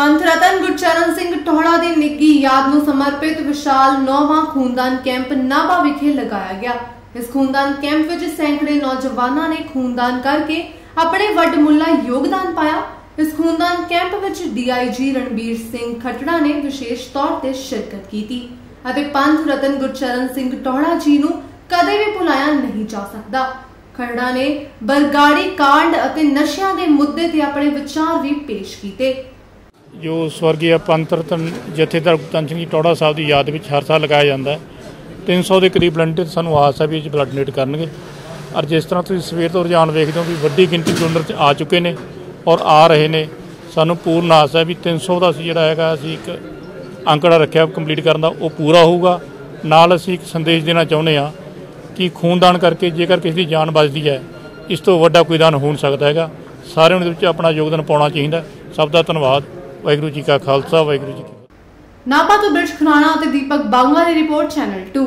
ਪੰਥ ਰਤਨ ਗੁਰਚਰਨ ਸਿੰਘ ਟੋਹੜਾ ਦੀ ਨਿੱਗੀ ਯਾਦ ਨੂੰ ਸਮਰਪਿਤ ਵਿਸ਼ਾਲ ਨੌਵਾਂ ਖੂਨਦਾਨ ਕੈਂਪ ਨਾਭਾ ਵਿਖੇ ਲਗਾਇਆ ਗਿਆ। ਇਸ ਖੂਨਦਾਨ ਕੈਂਪ ਵਿੱਚ ਸੈਂਕੜੇ ਨੌਜਵਾਨਾਂ ਨੇ ਖੂਨਦਾਨ ਕਰਕੇ ਆਪਣੇ ਵੱਡਮੁੱਲਾ ਯੋਗਦਾਨ ਪਾਇਆ। ਇਸ ਖੂਨਦਾਨ ਕੈਂਪ ਵਿੱਚ ਡੀਆਈਜੀ ਰਣਬੀਰ ਸਿੰਘ ਖੱਟੜਾ ਨੇ ਵਿਸ਼ੇਸ਼ ਤੌਰ ਤੇ ਸ਼ਿਰਕਤ ਕੀਤੀ ਅਤੇ ਪੰਥ ਰਤਨ ਗੁਰਚਰਨ ਸਿੰਘ ਟੋਹੜਾ ਜੀ ਨੂੰ ਕਦੇ ਵੀ ਭੁਲਾਇਆ ਨਹੀਂ ਜਾ ਸਕਦਾ। ਖੱਟੜਾ ਨੇ ਬਰਗਾੜੀ ਕਾਂਡ ਅਤੇ ਨਸ਼ਿਆਂ ਦੇ ਮੁੱਦੇ ਤੇ ਆਪਣੇ ਵਿਚਾਰ ਵੀ ਪੇਸ਼ ਕੀਤੇ। ਜੋ ਸਵਰਗੀ ਪੰਥ ਜਥੇਦਾਰ ਗੁਰਤਨ ਸਿੰਘ ਜੀ ਟੌੜਾ ਸਾਹਿਬ ਦੀ ਯਾਦ ਵਿੱਚ ਹਰ ਸਾਲ ਲਗਾਇਆ ਜਾਂਦਾ ਹੈ। 300 ਦੇ ਕਰੀਬ ਵਲੰਟੀਅਰ ਸਾਨੂੰ ਆਸ ਹੈ ਵੀ ਇਹ ਬਲੱਡ ਡੋਨੇਟ ਕਰਨਗੇ। ਔਰ ਜਿਸ ਤਰ੍ਹਾਂ ਤੁਸੀਂ ਸਵੇਰ ਤੋਂ ਰੁਝਾਨ ਵੇਖਦੇ ਹੋ ਵੀ ਵੱਡੀ ਗਿਣਤੀ ਡੋਨਰ ਚ ਆ ਚੁੱਕੇ ਨੇ ਔਰ ਆ ਰਹੇ ਨੇ, ਸਾਨੂੰ ਪੂਰਨ ਆਸ ਹੈ ਵੀ 300 ਦਾ ਅਸੀਂ ਜਿਹੜਾ ਹੈਗਾ, ਅਸੀਂ ਇੱਕ ਅੰਕੜਾ ਰੱਖਿਆ ਕੰਪਲੀਟ ਕਰਨ ਦਾ, ਉਹ ਪੂਰਾ ਹੋਊਗਾ। ਨਾਲ ਅਸੀਂ ਇੱਕ ਸੰਦੇਸ਼ ਦੇਣਾ ਚਾਹੁੰਦੇ ਹਾਂ ਕਿ ਖੂਨਦਾਨ ਕਰਕੇ ਜੇਕਰ ਕਿਸੇ ਦੀ ਜਾਨ ਬਚਦੀ ਹੈ, ਇਸ ਤੋਂ ਵੱਡਾ ਕੋਈ ਦਾਨ ਹੋ ਨਹੀਂ ਸਕਦਾ ਹੈਗਾ। ਸਾਰਿਆਂ ਨੂੰ ਇਹਦੇ ਵਿੱਚ ਆਪਣਾ ਯੋਗਦਾਨ ਪਾਉਣਾ ਚਾਹੀਦਾ। ਸਭ ਦਾ ਧੰਨਵਾਦ। ਵਾਹਿਗੁਰੂ ਜੀ ਕਾ ਖਾਲਸਾ, ਵਾਹਿਗੁਰੂ ਜੀ ਕੀ ਨਾਪਾ ਤੋਂ ਬ੍ਰਿਜ ਖੁਰਾਣਾ ਅਤੇ ਦੀਪਕ ਬਾਂਗਲਾ ਦੀ ਰਿਪੋਰਟ, ਚੈਨਲ 2